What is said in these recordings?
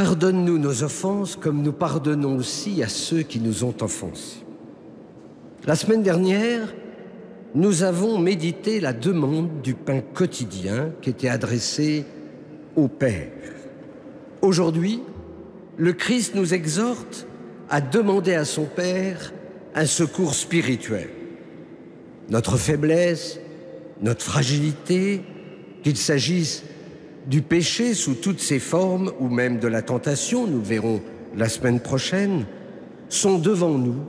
Pardonne-nous nos offenses comme nous pardonnons aussi à ceux qui nous ont offensés. La semaine dernière, nous avons médité la demande du pain quotidien qui était adressée au Père. Aujourd'hui, le Christ nous exhorte à demander à son Père un secours spirituel. Notre faiblesse, notre fragilité, qu'il s'agisse du péché sous toutes ses formes ou même de la tentation, nous verrons la semaine prochaine, sont devant nous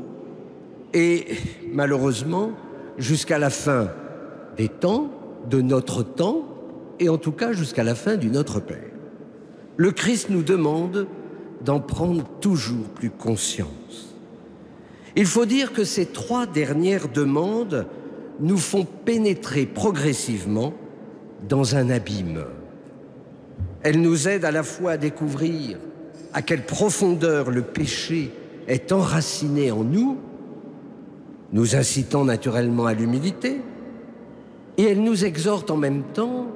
et malheureusement, jusqu'à la fin des temps, de notre temps, et en tout cas jusqu'à la fin du Notre Père. Le Christ nous demande d'en prendre toujours plus conscience. Il faut dire que ces trois dernières demandes nous font pénétrer progressivement dans un abîme. Elles nous aident à la fois à découvrir à quelle profondeur le péché est enraciné en nous, nous incitant naturellement à l'humilité, et elles nous exhortent en même temps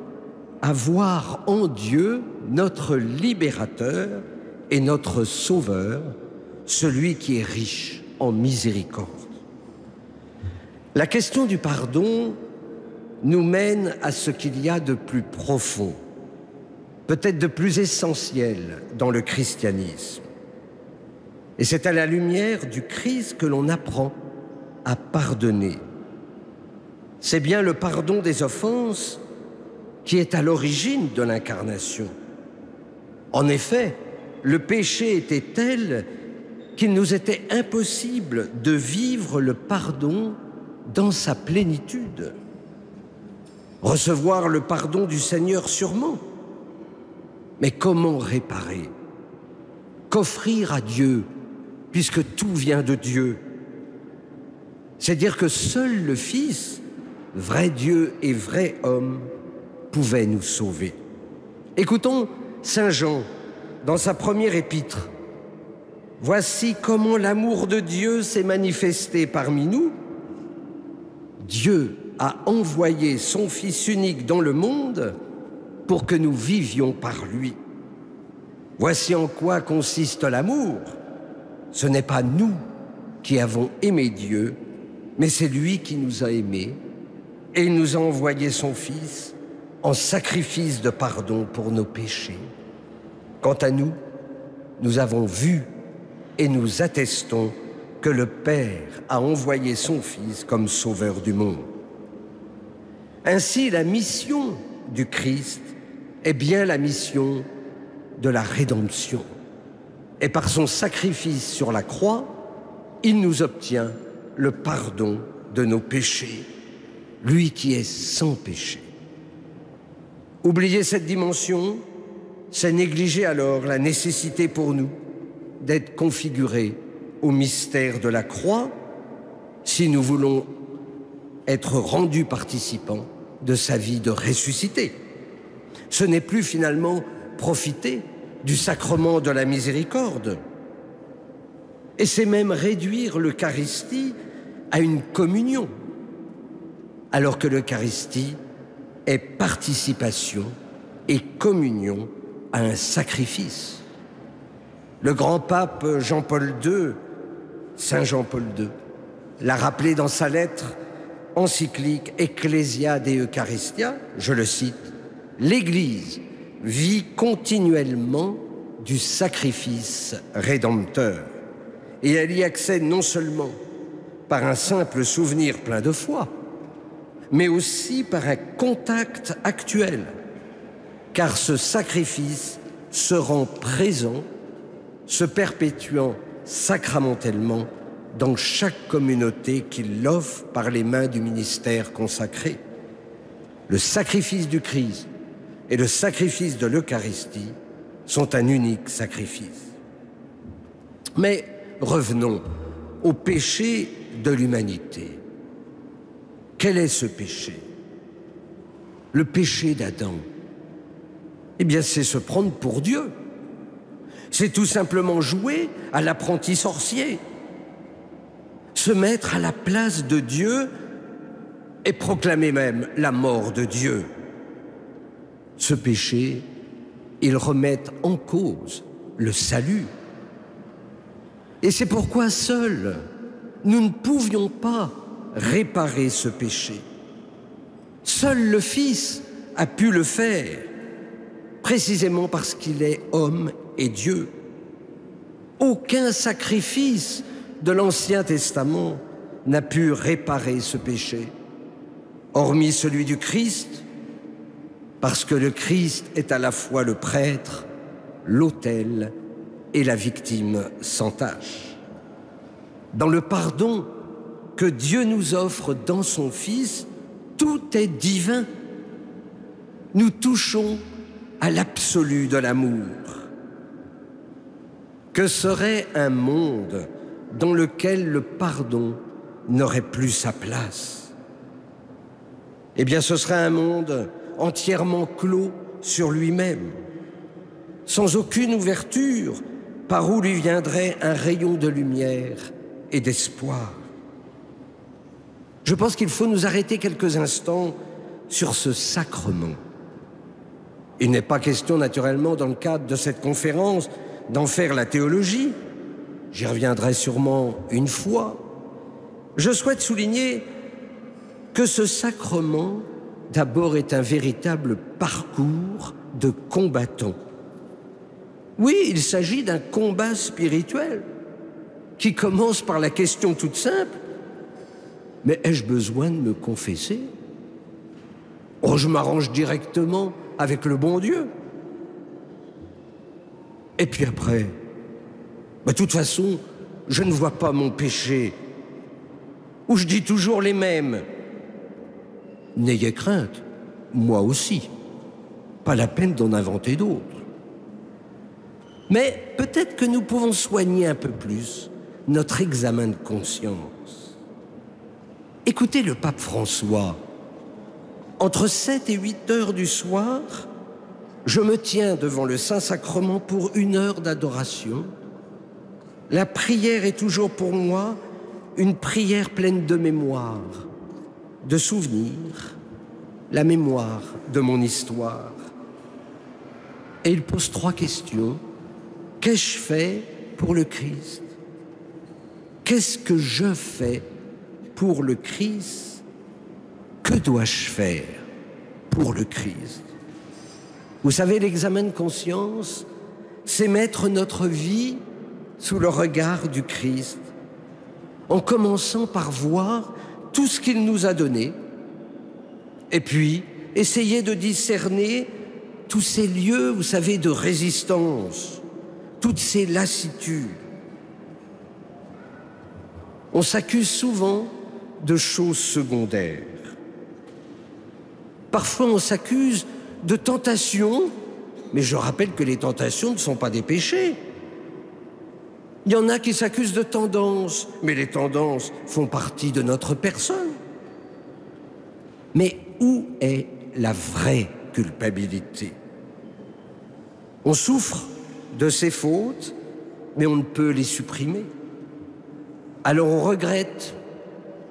à voir en Dieu notre libérateur et notre sauveur, celui qui est riche en miséricorde. La question du pardon nous mène à ce qu'il y a de plus profond, peut-être de plus essentiel dans le christianisme. Et c'est à la lumière du Christ que l'on apprend à pardonner. C'est bien le pardon des offenses qui est à l'origine de l'incarnation. En effet, le péché était tel qu'il nous était impossible de vivre le pardon dans sa plénitude. Recevoir le pardon du Seigneur sûrement. Mais comment réparer? Qu'offrir à Dieu, puisque tout vient de Dieu? C'est dire que seul le Fils, vrai Dieu et vrai homme, pouvait nous sauver. Écoutons Saint Jean dans sa première épître. Voici comment l'amour de Dieu s'est manifesté parmi nous Dieu a envoyé son Fils unique dans le monde pour que nous vivions par lui. Voici en quoi consiste l'amour. Ce n'est pas nous qui avons aimé Dieu, mais c'est lui qui nous a aimés et il nous a envoyé son Fils en sacrifice de pardon pour nos péchés. Quant à nous, nous avons vu et nous attestons que le Père a envoyé son Fils comme sauveur du monde. Ainsi, la mission du Christ est bien la mission de la rédemption. Et par son sacrifice sur la croix, il nous obtient le pardon de nos péchés, lui qui est sans péché. Oublier cette dimension, c'est négliger alors la nécessité pour nous d'être configurés au mystère de la croix si nous voulons être rendus participants de sa vie de ressuscité. Ce n'est plus finalement profiter du sacrement de la miséricorde. Et c'est même réduire l'Eucharistie à une communion, alors que l'Eucharistie est participation et communion à un sacrifice. Le grand pape Jean-Paul II Saint Jean-Paul II l'a rappelé dans sa lettre encyclique Ecclesia de Eucharistia, je le cite, l'Église vit continuellement du sacrifice rédempteur et elle y accède non seulement par un simple souvenir plein de foi, mais aussi par un contact actuel, car ce sacrifice se rend présent, se perpétuant sacramentellement dans chaque communauté qu'il l'offre par les mains du ministère consacré. Le sacrifice du Christ et le sacrifice de l'Eucharistie sont un unique sacrifice. Mais revenons au péché de l'humanité. Quel est ce péché? Le péché d'Adam. Eh bien, c'est se prendre pour Dieu. C'est tout simplement jouer à l'apprenti sorcier. Se mettre à la place de Dieu et proclamer même la mort de Dieu. Ce péché, il remet en cause le salut. Et c'est pourquoi seuls, nous ne pouvions pas réparer ce péché. Seul le Fils a pu le faire, précisément parce qu'il est homme et Dieu. Aucun sacrifice de l'Ancien Testament n'a pu réparer ce péché, hormis celui du Christ, parce que le Christ est à la fois le prêtre, l'autel et la victime sans tâche. Dans le pardon que Dieu nous offre dans son Fils, tout est divin. Nous touchons à l'absolu de l'amour. Que serait un monde dans lequel le pardon n'aurait plus sa place? Eh bien, ce serait un monde entièrement clos sur lui-même, sans aucune ouverture par où lui viendrait un rayon de lumière et d'espoir. Je pense qu'il faut nous arrêter quelques instants sur ce sacrement. Il n'est pas question naturellement dans le cadre de cette conférence d'en faire la théologie. J'y reviendrai sûrement une fois. Je souhaite souligner que ce sacrement d'abord est un véritable parcours de combattants. Oui, il s'agit d'un combat spirituel qui commence par la question toute simple, mais ai-je besoin de me confesser? Oh, je m'arrange directement avec le bon Dieu. Et puis après, bah, de toute façon, je ne vois pas mon péché. Ou je dis toujours les mêmes. N'ayez crainte, moi aussi. Pas la peine d'en inventer d'autres. Mais peut-être que nous pouvons soigner un peu plus notre examen de conscience. Écoutez le pape François. Entre 7 et 8 heures du soir, je me tiens devant le Saint-Sacrement pour une heure d'adoration. La prière est toujours pour moi une prière pleine de mémoire, de souvenirs, la mémoire de mon histoire. Et il pose trois questions. Qu'ai-je fait pour le Christ? Qu'est-ce que je fais pour le Christ? Que dois-je faire pour le Christ? Vous savez, l'examen de conscience, c'est mettre notre vie sous le regard du Christ, en commençant par voir tout ce qu'il nous a donné, et puis essayer de discerner tous ces lieux, vous savez, de résistance, toutes ces lassitudes. On s'accuse souvent de choses secondaires. Parfois on s'accuse de tentations, mais je rappelle que les tentations ne sont pas des péchés. Il y en a qui s'accusent de tendances, mais les tendances font partie de notre personne. Mais où est la vraie culpabilité? On souffre de ses fautes, mais on ne peut les supprimer. Alors on regrette,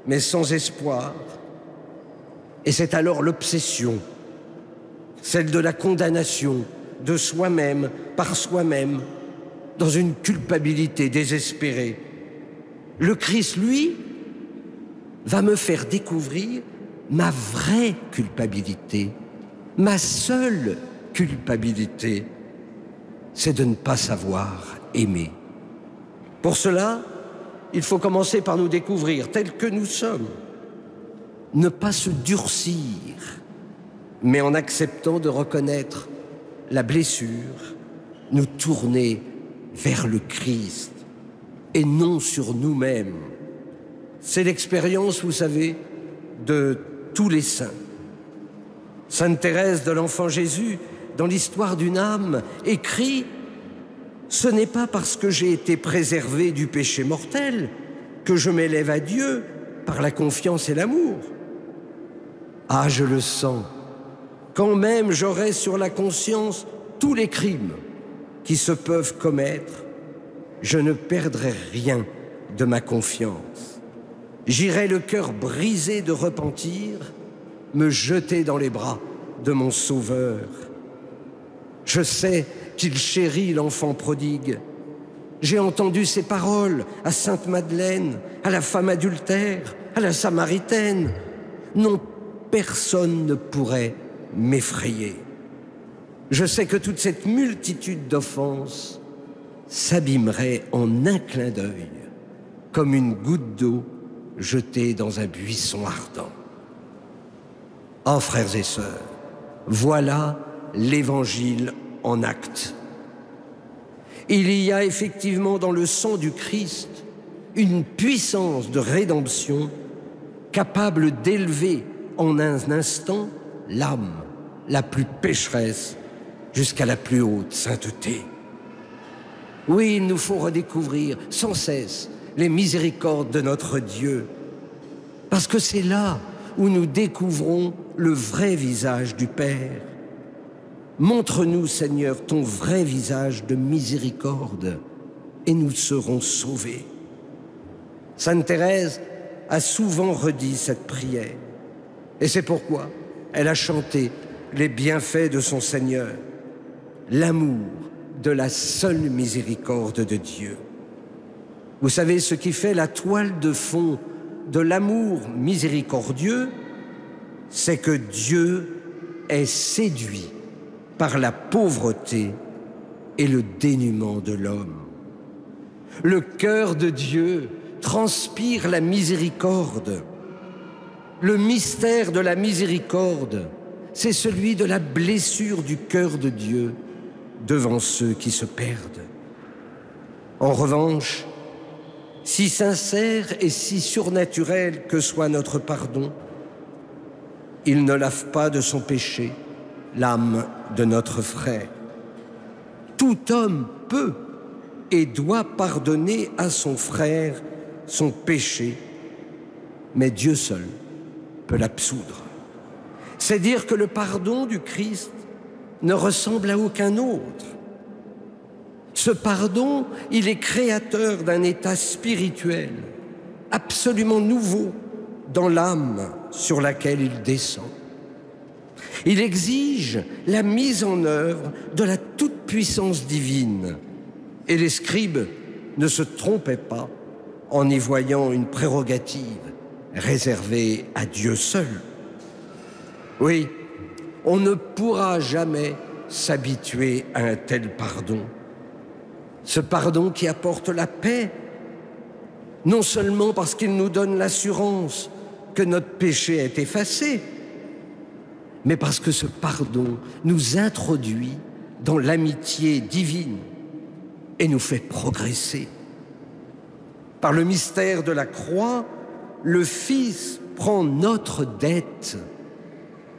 mais sans espoir. Et c'est alors l'obsession, celle de la condamnation de soi-même par soi-même, dans une culpabilité désespérée. Le Christ, lui, va me faire découvrir ma vraie culpabilité, ma seule culpabilité, c'est de ne pas savoir aimer. Pour cela, il faut commencer par nous découvrir tels que nous sommes, ne pas se durcir, mais en acceptant de reconnaître la blessure, nous tourner vers le Christ et non sur nous-mêmes. C'est l'expérience, vous savez, de tous les saints. Sainte Thérèse de l'Enfant Jésus, dans l'histoire d'une âme, écrit Ce n'est pas parce que j'ai été préservé du péché mortel que je m'élève à Dieu par la confiance et l'amour. Ah, je le sens. Quand même j'aurai sur la conscience tous les crimes qui se peuvent commettre, je ne perdrai rien de ma confiance. J'irai le cœur brisé de repentir, me jeter dans les bras de mon Sauveur. Je sais qu'il chérit l'enfant prodigue. J'ai entendu ses paroles à Sainte Madeleine, à la femme adultère, à la Samaritaine. Non, personne ne pourrait m'effrayer. Je sais que toute cette multitude d'offenses s'abîmerait en un clin d'œil, comme une goutte d'eau jetée dans un buisson ardent. Oh frères et sœurs, voilà l'Évangile en acte. Il y a effectivement dans le sang du Christ une puissance de rédemption capable d'élever en un instant l'âme la plus pécheresse jusqu'à la plus haute sainteté. Oui, il nous faut redécouvrir sans cesse les miséricordes de notre Dieu, parce que c'est là où nous découvrons le vrai visage du Père. Montre-nous, Seigneur, ton vrai visage de miséricorde, et nous serons sauvés. Sainte Thérèse a souvent redit cette prière, et c'est pourquoi elle a chanté les bienfaits de son Seigneur, l'amour de la seule miséricorde de Dieu. Vous savez ce qui fait la toile de fond de l'amour miséricordieux, c'est que Dieu est séduit par la pauvreté et le dénuement de l'homme. Le cœur de Dieu transpire la miséricorde. Le mystère de la miséricorde, c'est celui de la blessure du cœur de Dieu devant ceux qui se perdent. En revanche, si sincère et si surnaturel que soit notre pardon, il ne lave pas de son péché l'âme de notre frère. Tout homme peut et doit pardonner à son frère son péché, mais Dieu seul peut l'absoudre. C'est dire que le pardon du Christ ne ressemble à aucun autre. Ce pardon, il est créateur d'un état spirituel absolument nouveau dans l'âme sur laquelle il descend. Il exige la mise en œuvre de la toute-puissance divine. Et les scribes ne se trompaient pas en y voyant une prérogative réservée à Dieu seul. Oui, on ne pourra jamais s'habituer à un tel pardon. Ce pardon qui apporte la paix, non seulement parce qu'il nous donne l'assurance que notre péché est effacé, mais parce que ce pardon nous introduit dans l'amitié divine et nous fait progresser. Par le mystère de la croix, le Fils prend notre dette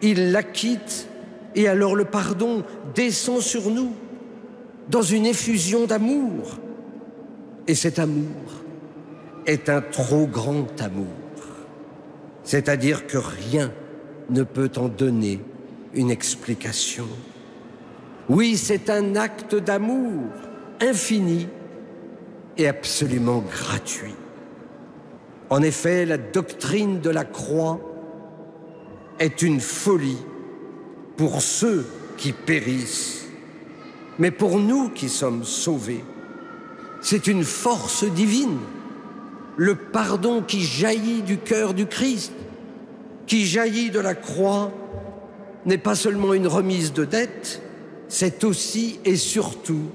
il l'acquitte et alors le pardon descend sur nous dans une effusion d'amour. Et cet amour est un trop grand amour, c'est-à-dire que rien ne peut en donner une explication. Oui, c'est un acte d'amour infini et absolument gratuit. En effet, la doctrine de la croix est une folie pour ceux qui périssent. Mais pour nous qui sommes sauvés, c'est une force divine, le pardon qui jaillit du cœur du Christ, qui jaillit de la croix, n'est pas seulement une remise de dette, c'est aussi et surtout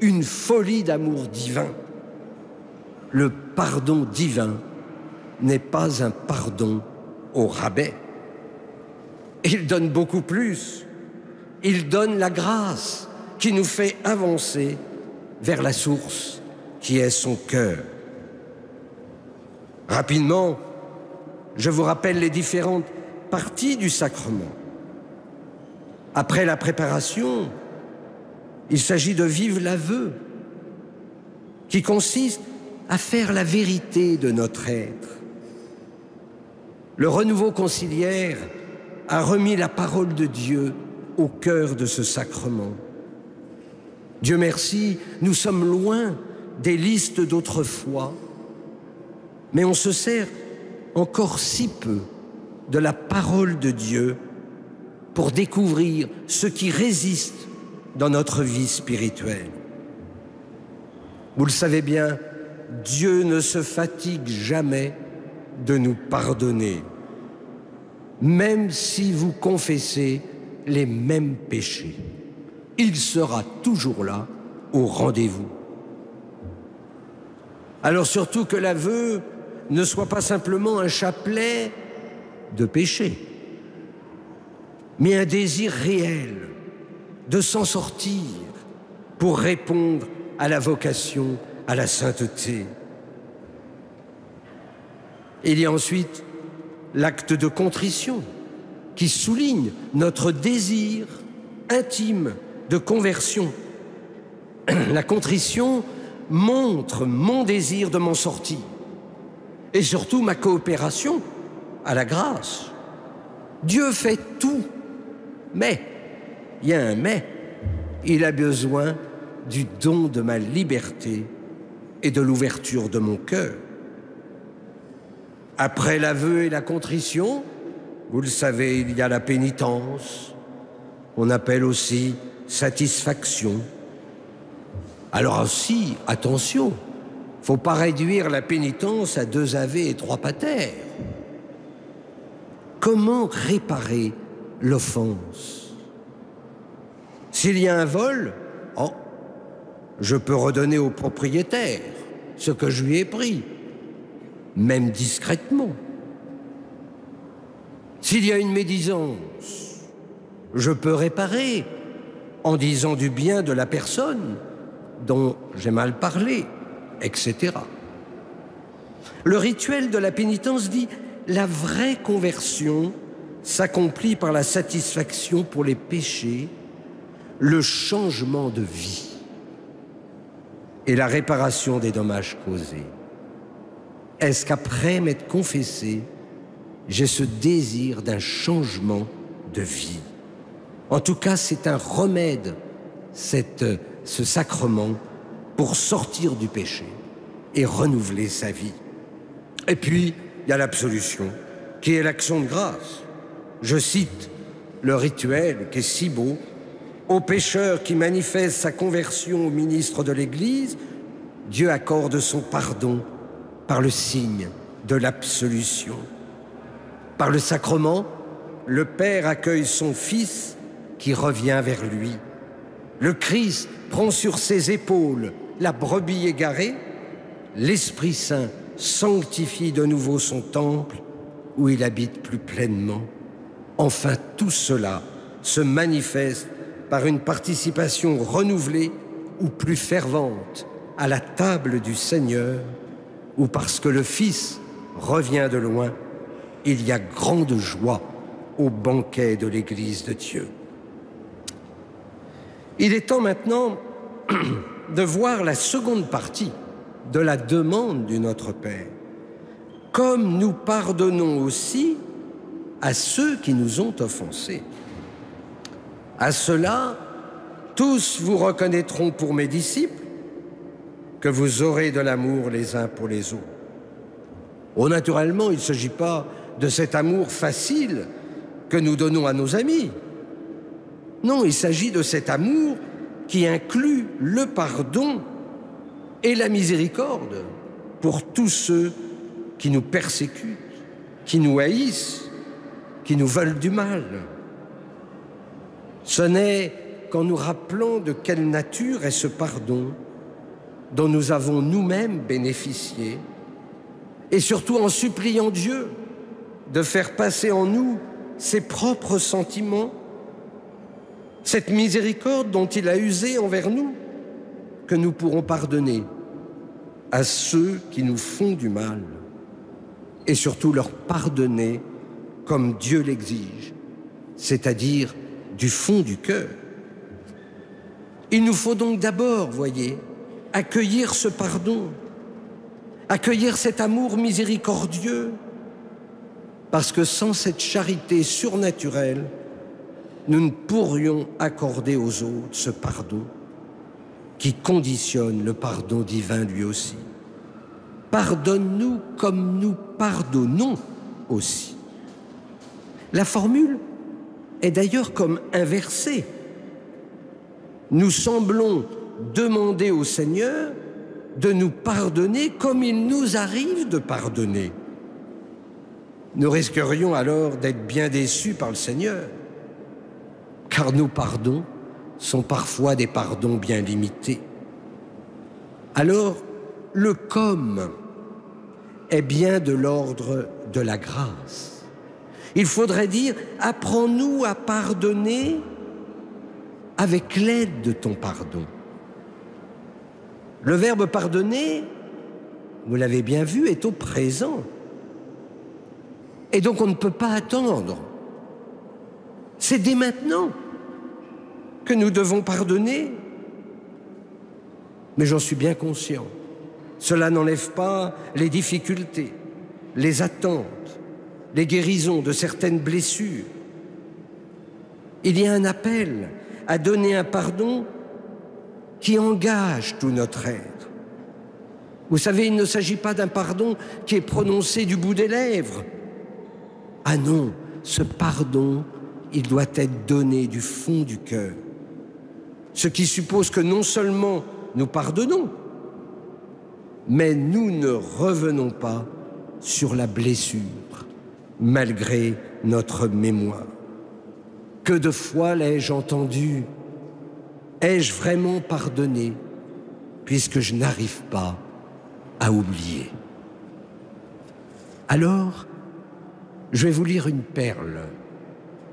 une folie d'amour divin. Le pardon divin n'est pas un pardon au rabais. Il donne beaucoup plus. Il donne la grâce qui nous fait avancer vers la source qui est son cœur. Rapidement, je vous rappelle les différentes parties du sacrement. Après la préparation, il s'agit de vivre l'aveu, qui consiste à faire la vérité de notre être. Le renouveau conciliaire a remis la parole de Dieu au cœur de ce sacrement. Dieu merci, nous sommes loin des listes d'autrefois, mais on se sert encore si peu de la parole de Dieu pour découvrir ce qui résiste dans notre vie spirituelle. Vous le savez bien, Dieu ne se fatigue jamais de nous pardonner, même si vous confessez les mêmes péchés. Il sera toujours là au rendez-vous. Alors surtout que l'aveu ne soit pas simplement un chapelet de péché, mais un désir réel de s'en sortir pour répondre à la vocation, à la sainteté. Il y a ensuite l'acte de contrition qui souligne notre désir intime de conversion. La contrition montre mon désir de m'en sortir et surtout ma coopération à la grâce. Dieu fait tout, mais, il y a un mais, il a besoin du don de ma liberté et de l'ouverture de mon cœur. Après l'aveu et la contrition, vous le savez, il y a la pénitence, qu'on appelle aussi satisfaction. Alors aussi, attention, faut pas réduire la pénitence à deux avés et trois patères. Comment réparer l'offense? S'il y a un vol, oh, je peux redonner au propriétaire ce que je lui ai pris même discrètement. S'il y a une médisance, je peux réparer en disant du bien de la personne dont j'ai mal parlé, etc. Le rituel de la pénitence dit la vraie conversion s'accomplit par la satisfaction pour les péchés, le changement de vie et la réparation des dommages causés. Est-ce qu'après m'être confessé, j'ai ce désir d'un changement de vie? En tout cas, c'est un remède, ce sacrement, pour sortir du péché et renouveler sa vie. Et puis, il y a l'absolution, qui est l'action de grâce. Je cite le rituel qui est si beau. Au pécheur qui manifeste sa conversion au ministre de l'Église, Dieu accorde son pardon par le signe de l'absolution. Par le sacrement, le Père accueille son Fils qui revient vers lui. Le Christ prend sur ses épaules la brebis égarée. L'Esprit Saint sanctifie de nouveau son temple où il habite plus pleinement. Enfin, tout cela se manifeste par une participation renouvelée ou plus fervente à la table du Seigneur ou parce que le Fils revient de loin, il y a grande joie au banquet de l'Église de Dieu. Il est temps maintenant de voir la seconde partie de la demande du Notre Père. Comme nous pardonnons aussi à ceux qui nous ont offensés. À cela, tous vous reconnaîtront pour mes disciples que vous aurez de l'amour les uns pour les autres. Oh, naturellement, il ne s'agit pas de cet amour facile que nous donnons à nos amis. Non, il s'agit de cet amour qui inclut le pardon et la miséricorde pour tous ceux qui nous persécutent, qui nous haïssent, qui nous veulent du mal. Ce n'est qu'en nous rappelant de quelle nature est ce pardon dont nous avons nous-mêmes bénéficié, et surtout en suppliant Dieu de faire passer en nous ses propres sentiments, cette miséricorde dont il a usé envers nous, que nous pourrons pardonner à ceux qui nous font du mal, et surtout leur pardonner comme Dieu l'exige, c'est-à-dire du fond du cœur. Il nous faut donc d'abord, voyez, accueillir ce pardon, accueillir cet amour miséricordieux, parce que sans cette charité surnaturelle, nous ne pourrions accorder aux autres ce pardon qui conditionne le pardon divin lui aussi. Pardonne-nous comme nous pardonnons aussi. La formule est d'ailleurs comme inversée. nous semblons demander au Seigneur de nous pardonner comme il nous arrive de pardonner. Nous risquerions alors d'être bien déçus par le Seigneur, car nos pardons sont parfois des pardons bien limités. Alors, le comme est bien de l'ordre de la grâce. Il faudrait dire, apprends-nous à pardonner avec l'aide de ton pardon. Le verbe pardonner, vous l'avez bien vu, est au présent. Et donc on ne peut pas attendre. C'est dès maintenant que nous devons pardonner. Mais j'en suis bien conscient. Cela n'enlève pas les difficultés, les attentes, les guérisons de certaines blessures. Il y a un appel à donner un pardon qui engage tout notre être. Vous savez, il ne s'agit pas d'un pardon qui est prononcé du bout des lèvres. Ah non, ce pardon, il doit être donné du fond du cœur. Ce qui suppose que non seulement nous pardonnons, mais nous ne revenons pas sur la blessure, malgré notre mémoire. Que de fois l'ai-je entendu Ai-je vraiment pardonné puisque je n'arrive pas à oublier? Alors, je vais vous lire une perle,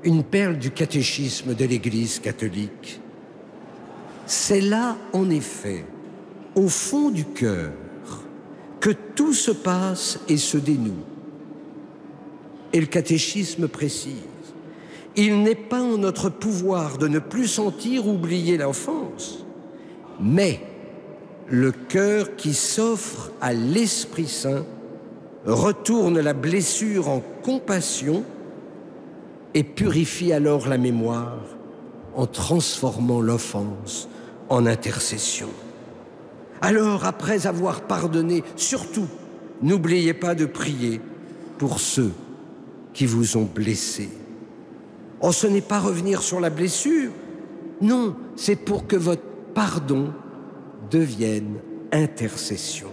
une perle du catéchisme de l'Église catholique. C'est là, en effet, au fond du cœur, que tout se passe et se dénoue. Et le catéchisme précise, il n'est pas en notre pouvoir de ne plus sentir oublier l'enfance, mais le cœur qui s'offre à l'Esprit Saint retourne la blessure en compassion et purifie alors la mémoire en transformant l'offense en intercession. Alors, après avoir pardonné, surtout, n'oubliez pas de prier pour ceux qui vous ont blessé. Oh, ce n'est pas revenir sur la blessure, non, c'est pour que votre pardon devienne intercession.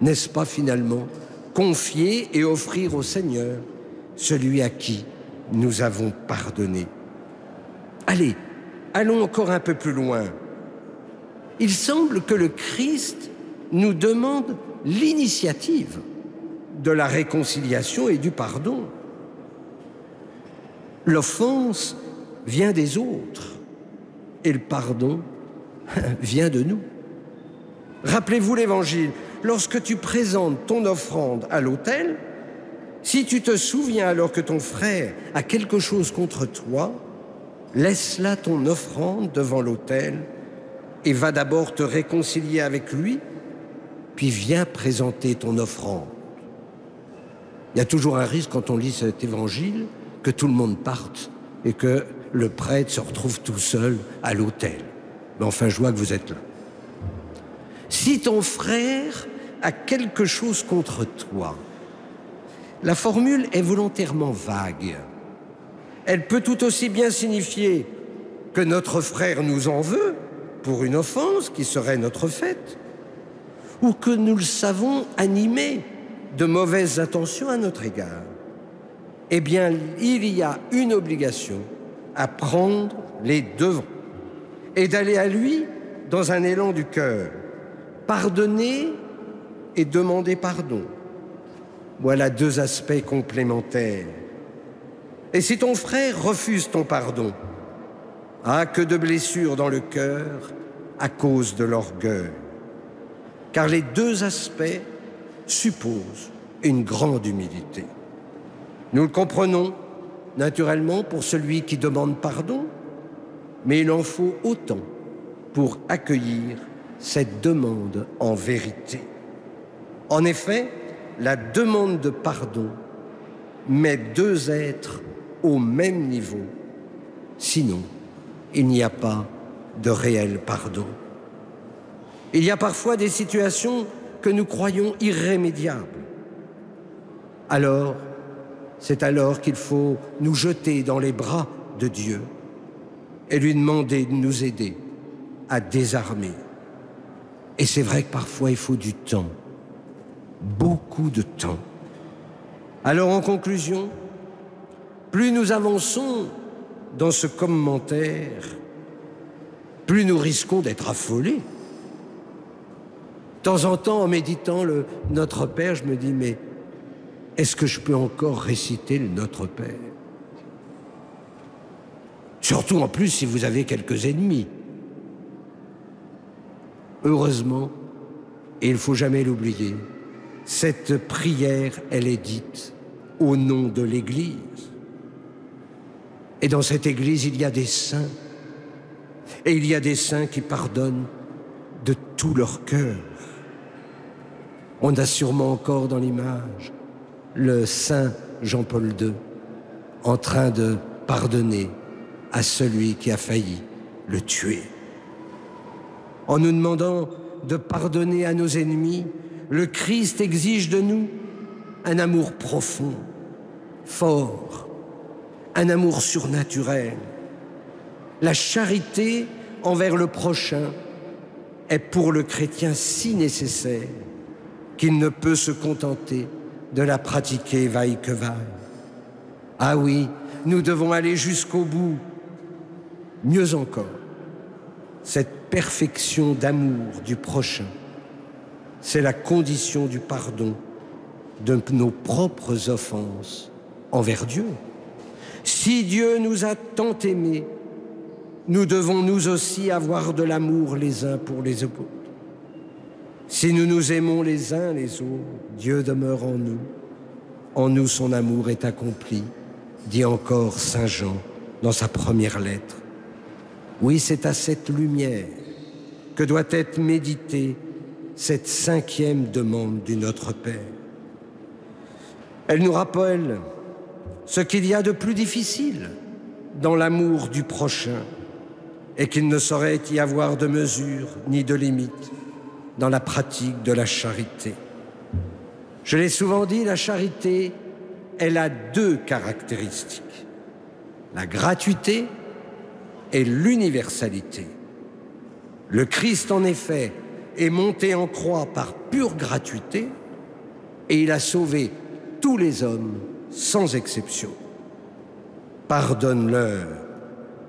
N'est-ce pas finalement confier et offrir au Seigneur celui à qui nous avons pardonné? Allez, allons encore un peu plus loin il semble que le Christ nous demande l'initiative de la réconciliation et du pardon. L'offense vient des autres et le pardon vient de nous. Rappelez-vous l'Évangile, lorsque tu présentes ton offrande à l'autel, si tu te souviens alors que ton frère a quelque chose contre toi, laisse là ton offrande devant l'autel et va d'abord te réconcilier avec lui, puis viens présenter ton offrande. Il y a toujours un risque quand on lit cet évangile que tout le monde parte et que le prêtre se retrouve tout seul à l'autel. Mais enfin, je vois que vous êtes là. Si ton frère a quelque chose contre toi, la formule est volontairement vague. Elle peut tout aussi bien signifier que notre frère nous en veut, pour une offense qui serait notre fête, ou que nous le savons animé de mauvaises intentions à notre égard, eh bien, il y a une obligation à prendre les devants et d'aller à lui dans un élan du cœur, pardonner et demander pardon. Voilà deux aspects complémentaires. Et si ton frère refuse ton pardon, ah, que de blessures dans le cœur à cause de l'orgueil. Car les deux aspects supposent une grande humilité. Nous le comprenons naturellement pour celui qui demande pardon, mais il en faut autant pour accueillir cette demande en vérité. En effet, la demande de pardon met deux êtres au même niveau, sinon il n'y a pas de réel pardon. Il y a parfois des situations que nous croyons irrémédiables. Alors, c'est alors qu'il faut nous jeter dans les bras de Dieu et lui demander de nous aider à désarmer. Et c'est vrai que parfois il faut du temps, beaucoup de temps. Alors en conclusion, plus nous avançons dans ce commentaire, plus nous risquons d'être affolés. De temps en temps, en méditant Notre Père, je me dis, mais est-ce que je peux encore réciter le Notre Père? Surtout en plus si vous avez quelques ennemis. Heureusement, et il ne faut jamais l'oublier, cette prière, elle est dite au nom de l'Église. Et dans cette Église, il y a des saints. Et il y a des saints qui pardonnent de tout leur cœur. On a sûrement encore dans l'image le saint Jean-Paul II en train de pardonner à celui qui a failli le tuer. En nous demandant de pardonner à nos ennemis, le Christ exige de nous un amour profond, fort, un amour surnaturel. La charité envers le prochain est pour le chrétien si nécessaire qu'il ne peut se contenter de la pratiquer vaille que vaille. Ah oui, nous devons aller jusqu'au bout. Mieux encore, cette perfection d'amour du prochain, c'est la condition du pardon de nos propres offenses envers Dieu. Si Dieu nous a tant aimés, nous devons nous aussi avoir de l'amour les uns pour les autres. Si nous nous aimons les uns les autres, Dieu demeure en nous. En nous son amour est accompli, dit encore Saint Jean dans sa première lettre. Oui, c'est à cette lumière que doit être méditée cette cinquième demande du Notre Père. Elle nous rappelle ce qu'il y a de plus difficile dans l'amour du prochain et qu'il ne saurait y avoir de mesure ni de limite dans la pratique de la charité. Je l'ai souvent dit, la charité, elle a deux caractéristiques, la gratuité et l'universalité. Le Christ, en effet, est monté en croix par pure gratuité et il a sauvé tous les hommes sans exception. Pardonne-leur,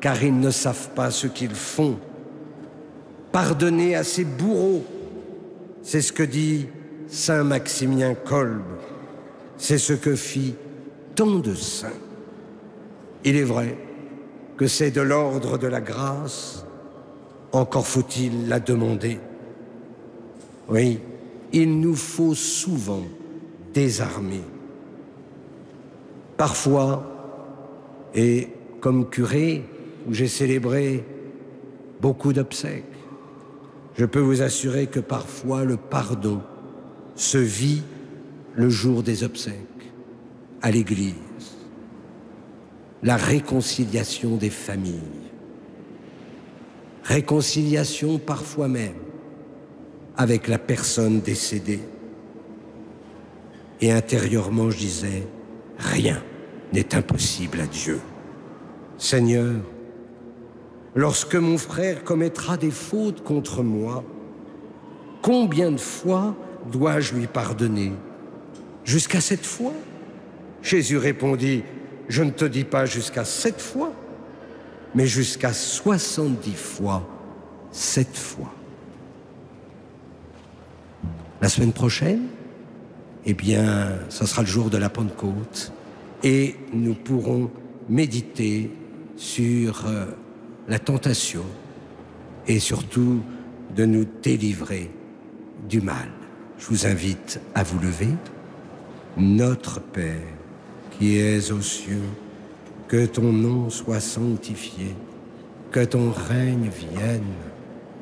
car ils ne savent pas ce qu'ils font. Pardonnez à ces bourreaux, c'est ce que dit Saint Maximien Kolb, c'est ce que fit tant de saints. Il est vrai que c'est de l'ordre de la grâce, encore faut-il la demander. Oui, il nous faut souvent désarmer Parfois, et comme curé, où j'ai célébré beaucoup d'obsèques, je peux vous assurer que parfois le pardon se vit le jour des obsèques, à l'Église. La réconciliation des familles. Réconciliation parfois même avec la personne décédée. Et intérieurement, je disais, rien n'est impossible à Dieu. Seigneur, lorsque mon frère commettra des fautes contre moi, combien de fois dois-je lui pardonner? Jusqu'à sept fois? Jésus répondit, je ne te dis pas jusqu'à sept fois, mais jusqu'à soixante-dix fois, sept fois. La semaine prochaine, eh bien, ce sera le jour de la Pentecôte et nous pourrons méditer sur euh, la tentation et surtout de nous délivrer du mal. Je vous invite à vous lever. Notre Père, qui es aux cieux, que ton nom soit sanctifié, que ton règne vienne,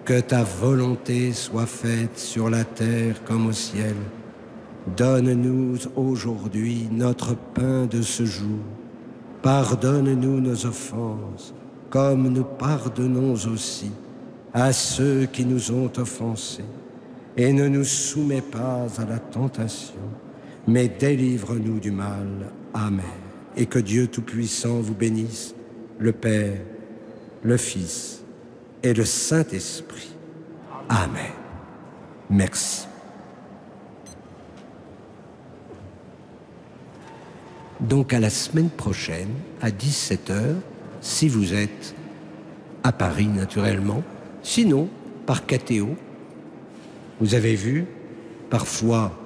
que ta volonté soit faite sur la terre comme au ciel. Donne-nous aujourd'hui notre pain de ce jour. Pardonne-nous nos offenses, comme nous pardonnons aussi à ceux qui nous ont offensés. Et ne nous soumets pas à la tentation, mais délivre-nous du mal. Amen. Et que Dieu Tout-Puissant vous bénisse, le Père, le Fils et le Saint-Esprit. Amen. Merci. Donc à la semaine prochaine, à 17h, si vous êtes à Paris naturellement, sinon par KTO. Vous avez vu, parfois